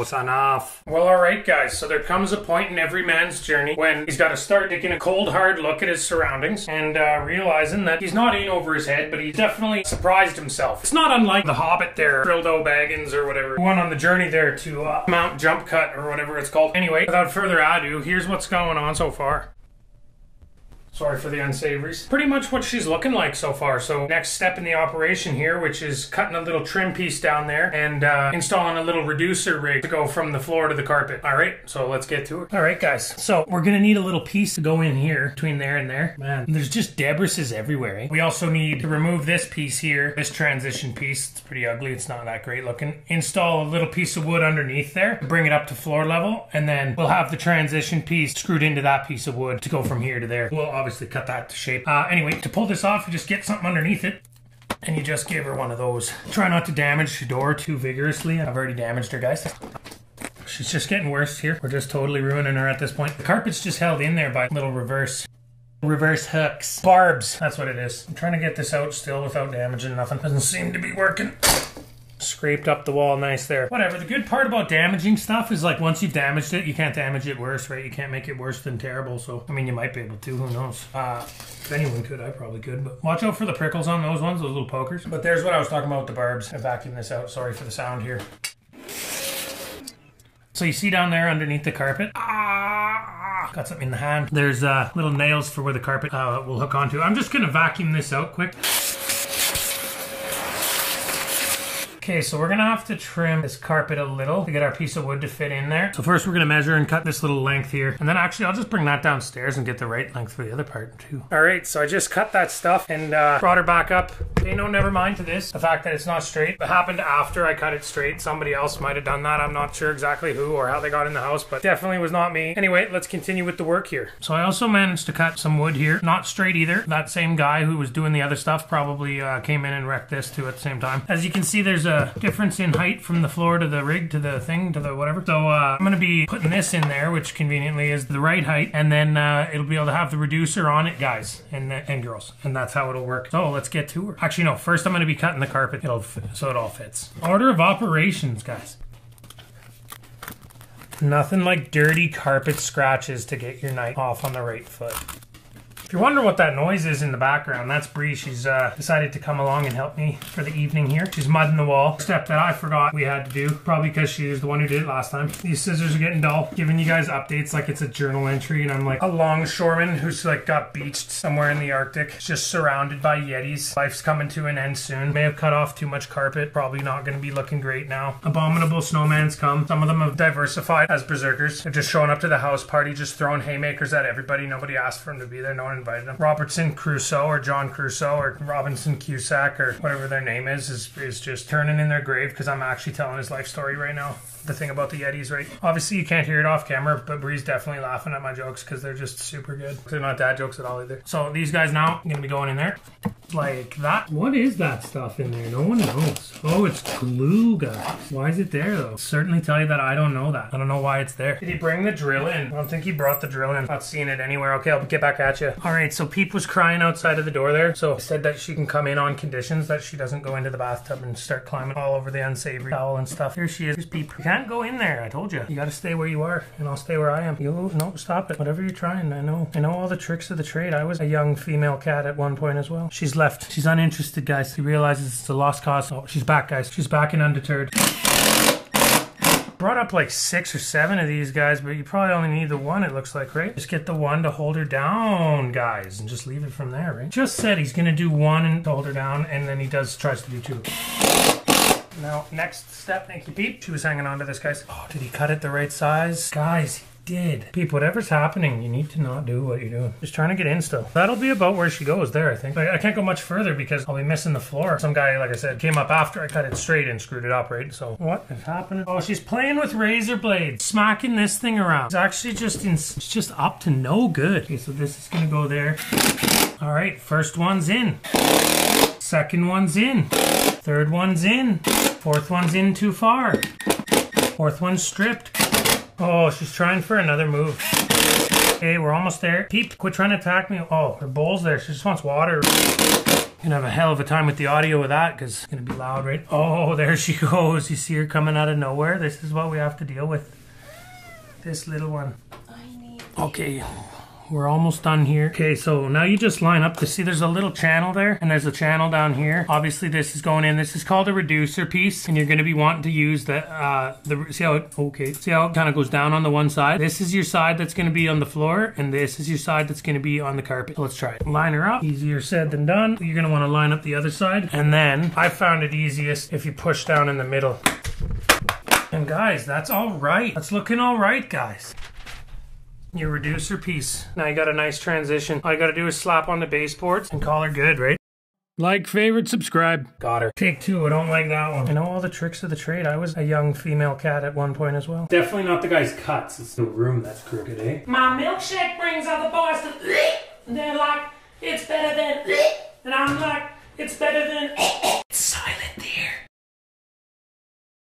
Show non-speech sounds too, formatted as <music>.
Enough. Well, alright, guys. So there comes a point in every man's journey when he's got to start taking a cold, hard look at his surroundings and uh, realizing that he's not in over his head, but he's definitely surprised himself. It's not unlike the Hobbit there, Frodo Baggins or whatever, went on the journey there to uh, Mount Jump Cut or whatever it's called. Anyway, without further ado, here's what's going on so far. Sorry for the unsavories. Pretty much what she's looking like so far. So next step in the operation here, which is cutting a little trim piece down there and uh, installing a little reducer rig to go from the floor to the carpet. All right, so let's get to it. All right, guys. So we're gonna need a little piece to go in here between there and there. Man, there's just debris's everywhere. Eh? We also need to remove this piece here, this transition piece. It's pretty ugly. It's not that great looking. Install a little piece of wood underneath there, bring it up to floor level, and then we'll have the transition piece screwed into that piece of wood to go from here to there. We'll obviously cut that to shape. Uh, anyway, to pull this off, you just get something underneath it and you just give her one of those. Try not to damage the door too vigorously. I've already damaged her, guys. She's just getting worse here. We're just totally ruining her at this point. The carpet's just held in there by little reverse reverse hooks. Barbs, that's what it is. I'm trying to get this out still without damaging nothing. Doesn't seem to be working scraped up the wall nice there. Whatever. The good part about damaging stuff is like once you've damaged it, you can't damage it worse, right? You can't make it worse than terrible. So, I mean, you might be able to. Who knows? Uh, if anyone could, I probably could. But watch out for the prickles on those ones, those little pokers. But there's what I was talking about with the barbs. I vacuumed this out. Sorry for the sound here. So you see down there underneath the carpet? Ah, got something in the hand. There's uh, little nails for where the carpet uh, will hook onto. I'm just to vacuum this out quick. Okay, so we're gonna have to trim this carpet a little to get our piece of wood to fit in there. So first we're gonna measure and cut this little length here. And then actually I'll just bring that downstairs and get the right length for the other part too. All right, so I just cut that stuff and uh, brought her back up. Okay, no, never mind to this. The fact that it's not straight. It happened after I cut it straight. Somebody else might have done that. I'm not sure exactly who or how they got in the house, but definitely was not me. Anyway, let's continue with the work here. So I also managed to cut some wood here. Not straight either. That same guy who was doing the other stuff probably uh, came in and wrecked this too at the same time. As you can see, there's a difference in height from the floor to the rig to the thing to the whatever. So uh, I'm to be putting this in there, which conveniently is the right height, and then uh, it'll be able to have the reducer on it, guys and and girls, and that's how it'll work. So let's get to her. Actually, no. First, I'm to be cutting the carpet. It'll so it all fits. Order of operations, guys. Nothing like dirty carpet scratches to get your night off on the right foot. If you're wondering what that noise is in the background, that's Bree. She's uh, decided to come along and help me for the evening here. She's mudding the wall. Step that I forgot we had to do, probably because she was the one who did it last time. These scissors are getting dull. Giving you guys updates like it's a journal entry and I'm like a longshoreman who's like got beached somewhere in the Arctic, just surrounded by Yetis. Life's coming to an end soon. May have cut off too much carpet. Probably not going to be looking great now. Abominable snowman's come. Some of them have diversified as berserkers. They're just showing up to the house party, just throwing haymakers at everybody. Nobody asked for them to be there. No one invited them. Robertson Crusoe or John Crusoe or Robinson Cusack or whatever their name is is, is just turning in their grave because I'm actually telling his life story right now. The thing about the Yetis, right? Obviously, you can't hear it off camera, but Bree's definitely laughing at my jokes because they're just super good. They're not dad jokes at all either. So these guys now, I'm gonna be going in there like that. What is that stuff in there? No one knows. Oh, it's glue, guys. Why is it there though? Certainly tell you that I don't know that. I don't know why it's there. Did he bring the drill in? I don't think he brought the drill in. Not seeing it anywhere. Okay, I'll get back at you. All right, so Peep was crying outside of the door there. So I said that she can come in on conditions that she doesn't go into the bathtub and start climbing all over the unsavory towel and stuff. Here she is. Here's Peep. You can't go in there. I told you. You got to stay where you are, and I'll stay where I am. You no, stop it. Whatever you're trying, I know. I know all the tricks of the trade. I was a young female cat at one point as well. She's left. She's uninterested, guys. She realizes it's a lost cause. Oh, she's back, guys. She's back and undeterred brought up like six or seven of these guys, but you probably only need the one, it looks like, right? Just get the one to hold her down, guys, and just leave it from there, right? Just said he's gonna do one and hold her down, and then he does tries to do two. Now, next step, thank you, Peep. She was hanging on to this, guys. Oh, did he cut it the right size? Guys, did. Peep, whatever's happening, you need to not do what you're doing. Just trying to get in still. That'll be about where she goes there, I think. I, I can't go much further because I'll be missing the floor. Some guy, like I said, came up after I cut it straight and screwed it up, right? So what is happening? Oh, she's playing with razor blades, smacking this thing around. It's actually just in, it's just up to no good. Okay, so this is gonna go there. All right, first one's in. Second one's in. Third one's in. Fourth one's in too far. Fourth one's stripped. Oh, she's trying for another move. Okay, we're almost there. Peep, quit trying to attack me. Oh, her bowl's there. She just wants water. Gonna have a hell of a time with the audio with that because it's gonna be loud, right? Oh, <laughs> there she goes. You see her coming out of nowhere. This is what we have to deal with. This little one. Okay, we're almost done here. Okay, so now you just line up to see there's a little channel there and there's a channel down here. Obviously this is going in. This is called a reducer piece and you're to be wanting to use the, uh, the, see how it, okay, see how it kind of goes down on the one side? This is your side that's to be on the floor and this is your side that's to be on the carpet. So let's try it. Line her up. Easier said than done. You're want to line up the other side and then I found it easiest if you push down in the middle. And guys, that's all right. That's looking all right, guys your reducer piece. Now you got a nice transition. All you gotta do is slap on the baseboards and call her good, right? Like, favorite, subscribe. Got her. Take two, I don't like that one. I know all the tricks of the trade. I was a young female cat at one point as well. Definitely not the guy's cuts. It's the room that's crooked, eh? My milkshake brings other boys to... And <laughs> they're like, it's better than... <laughs> And I'm like, it's better than... <laughs>